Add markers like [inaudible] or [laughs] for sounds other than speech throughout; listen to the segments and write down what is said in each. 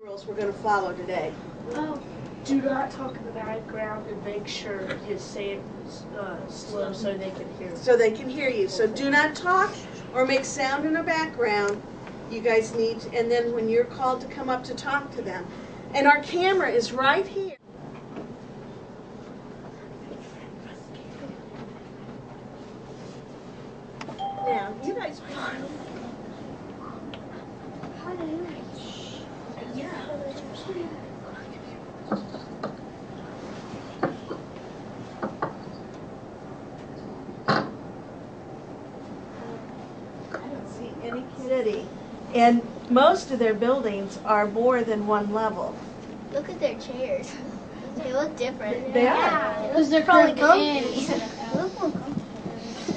rules we're going to follow today. Oh, do not talk in the background and make sure you say it uh, slow so they can hear. So they can hear you. So do not talk or make sound in the background. You guys need, and then when you're called to come up to talk to them. And our camera is right here. Now, you guys. See any city. And most of their buildings are more than one level. Look at their chairs. They look different. They are. Because they're probably [laughs] comfy.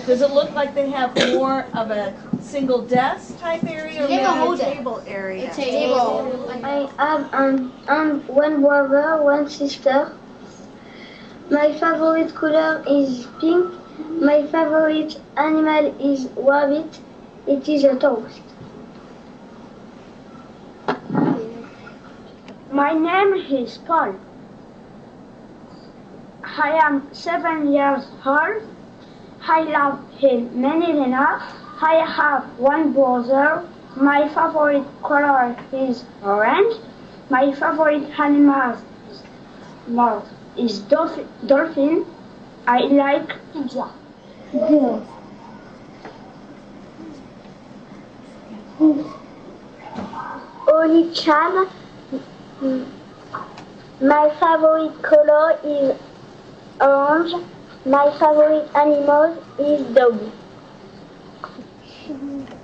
Does it look like they have more of a single desk type area or maybe a a whole table area? It's a table. I have um, um, one brother, one sister. My favorite color is pink. My favorite animal is rabbit. It is a toast. My name is Paul. I am seven years old. I love him many enough. I have one brother. My favorite color is orange. My favorite animal is- is dolphin. I like pizza. Good. Oli-chan. My favorite color is orange. My favorite animal is dog. Can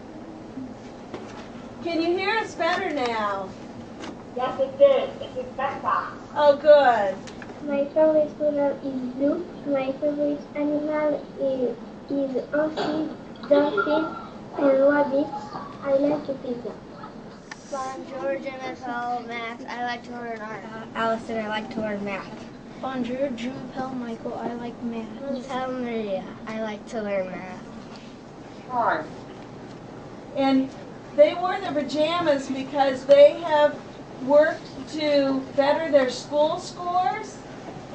you hear us better now? Yes, it is. It is better. Oh, good. My favorite color is blue. My favorite animal is is horses, dolphins, and rabbits. I like to pizza. Bonjour, NFL, Max. I like to learn art. Allison, I like to learn math. Bonjour, Drew Pell, Michael. I like math. Tell Maria. I like to learn math. And they wore their pajamas because they have worked to better their school scores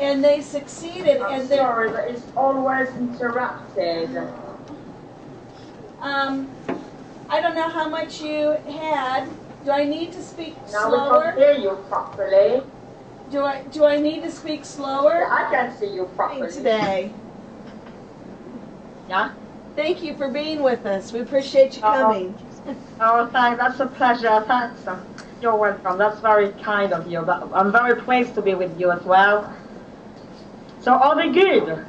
and they succeeded I'm and they're sorry, but it's always interrupted. um I don't know how much you had. Do I need to speak Now we slower? can hear you properly. Do I do I need to speak Yeah, slower I can see you properly. today? Yeah? Thank you for being with us. We appreciate you coming. Oh, thanks. That's a pleasure. Thanks. uh, You're welcome. That's very kind of you. I'm very pleased to be with you as well. So, are they good?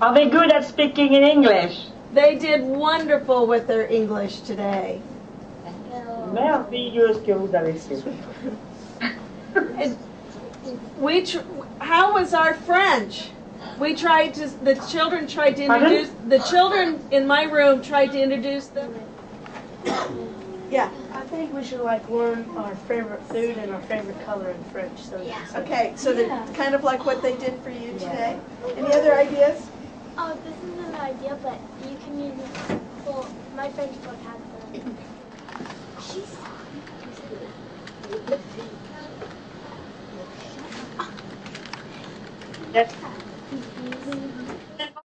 Are they good at speaking in English? They did wonderful with their English today. Ce que vous avez we [laughs] how was our French? We tried to the children tried to Pardon? introduce the children in my room tried to introduce them. Yeah. I think we should like learn our favorite food and our favorite color in French. So Yeah. Okay, so that kind of like what they did for you today. Any other ideas? Oh, this is an idea, but you can use. Well, my French book has them. Yes.